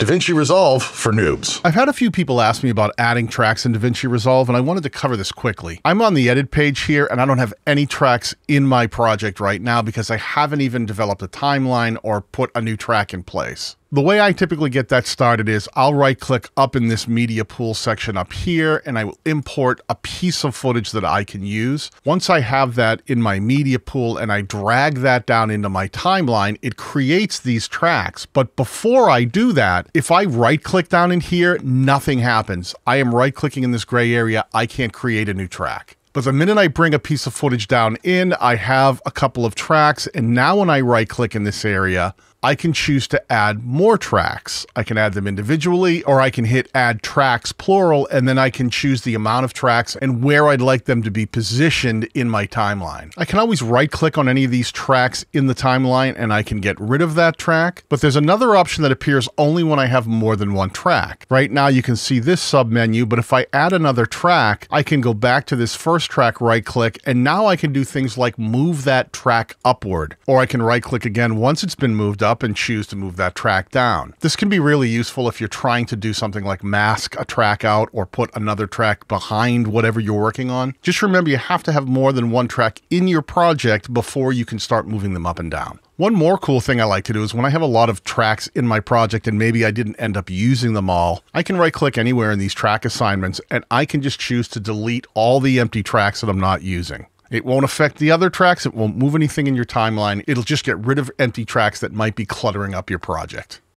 DaVinci Resolve for noobs. I've had a few people ask me about adding tracks in DaVinci Resolve, and I wanted to cover this quickly. I'm on the edit page here, and I don't have any tracks in my project right now because I haven't even developed a timeline or put a new track in place. The way I typically get that started is I'll right click up in this media pool section up here and I will import a piece of footage that I can use. Once I have that in my media pool and I drag that down into my timeline, it creates these tracks. But before I do that, if I right click down in here, nothing happens. I am right clicking in this gray area. I can't create a new track. But the minute I bring a piece of footage down in, I have a couple of tracks. And now when I right click in this area, I can choose to add more tracks. I can add them individually, or I can hit add tracks plural, and then I can choose the amount of tracks and where I'd like them to be positioned in my timeline. I can always right click on any of these tracks in the timeline and I can get rid of that track, but there's another option that appears only when I have more than one track. Right now you can see this sub menu, but if I add another track, I can go back to this first track, right click, and now I can do things like move that track upward, or I can right click again once it's been moved up up and choose to move that track down. This can be really useful if you're trying to do something like mask a track out or put another track behind whatever you're working on. Just remember you have to have more than one track in your project before you can start moving them up and down. One more cool thing I like to do is when I have a lot of tracks in my project and maybe I didn't end up using them all, I can right click anywhere in these track assignments and I can just choose to delete all the empty tracks that I'm not using. It won't affect the other tracks. It won't move anything in your timeline. It'll just get rid of empty tracks that might be cluttering up your project.